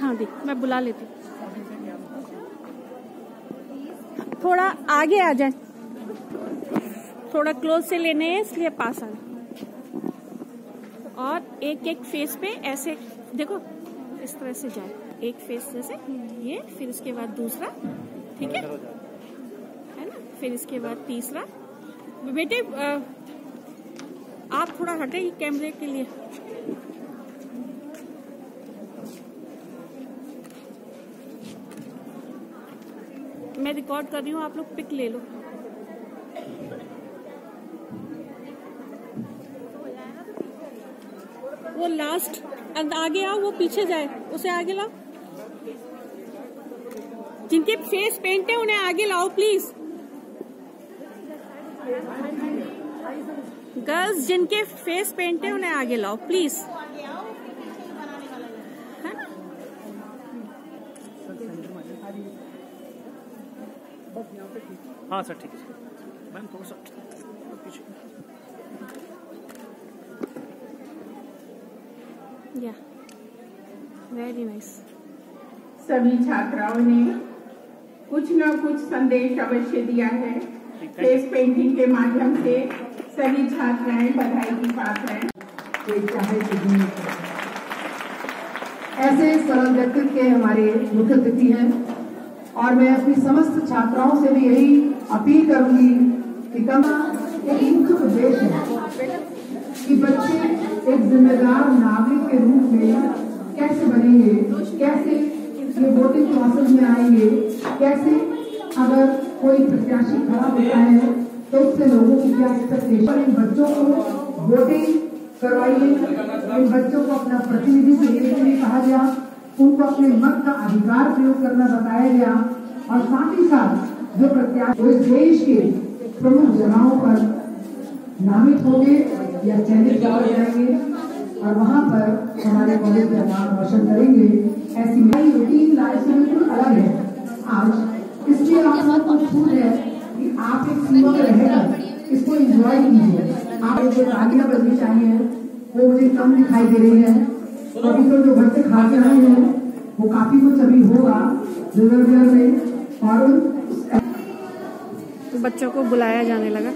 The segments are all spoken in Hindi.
हाँ दी मैं बुला लेती थोड़ा आगे आ जाए। थोड़ा क्लोज से लेने हैं, इसलिए पास आ और एक एक फेस पे ऐसे, देखो, इस तरह से जाए। एक फेस जैसे, ये, फिर उसके बाद दूसरा, ठीक है? है ना? फिर इसके बाद तीसरा। बेटे आप थोड़ा हटे कैमरे के लिए। मैं रिकॉर्ड कर रही हूँ, आप लोग पिक ले लो। वो लास्ट आगे आओ, वो पीछे जाए, उसे आगे लाओ। जिनके फेस पेंट है, उन्हें आगे लाओ प्लीज़ गर्ल्स जिनके फेस पेंट है, उन्हें आगे लाओ प्लीज़ हाँ? सर ठीक है मैम थोड़ा सा पीछे या वेरी नाइस सभी छात्राओं ने कुछ न कुछ संदेश अवश्य दिया है। फेस पेंटिंग के माध्यम से सभी छात्राएँ बधाई की पात्र हैं। ऐसे सरल व्यक्तित्व के हमारे मुख्य अतिथि हैं। और मैं अपनी समस्त छात्राओं से भी यही अपील करूँगी कि कम एक मुख्य उद्देश्य है, कि बच्चे एक जिम्मेदार नागरिक के रूप में कैसे बनेंगे, कैसे ये वोटिंग प्रोसेस में आएँगे, कैसे अगर कोई प्रत्याशी खड़ा होता है तो उससे लोगों की क्या एक्सपेक्टेशन इन बच्चों को वोटिंग करवाइए, इन बच्चों को अपना प्रतिनिधि के लिए कहा गया। उनको अपने मत का अधिकार प्रयोग करना बताया गया और साथ ही साथ जो प्रत्याशी इस देश के प्रमुख जगहों पर नामित होंगे या चयनित किए जाएँगे और वहाँ पर हमारे कॉलेज का नाम रोशन करेंगे। ऐसी मेरी रूटीन लाइफ से बिल्कुल अलग है। आज इसलिए आप बहुत मजबूर है कि आप एक सीमा में रहकर इसको एंजॉय कीजिए। आप जो तालियाँ बजनी चाहिए। वो मुझे कम दिखाई दे रही है। अभी तो जो घर से खा के आए हैं, वो काफ़ी कुछ अभी होगा रिजर्वियर में, और बच्चों को बुलाया जाने लगा।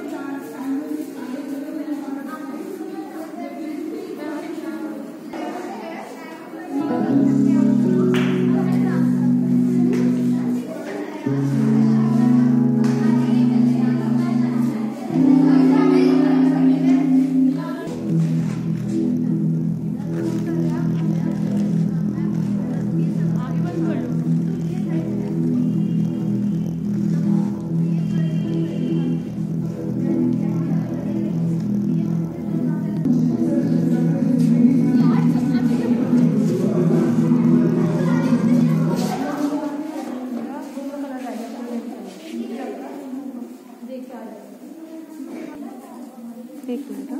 एक मिनट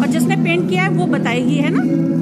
और जिसने पेंट किया है वो बताएगी है ना?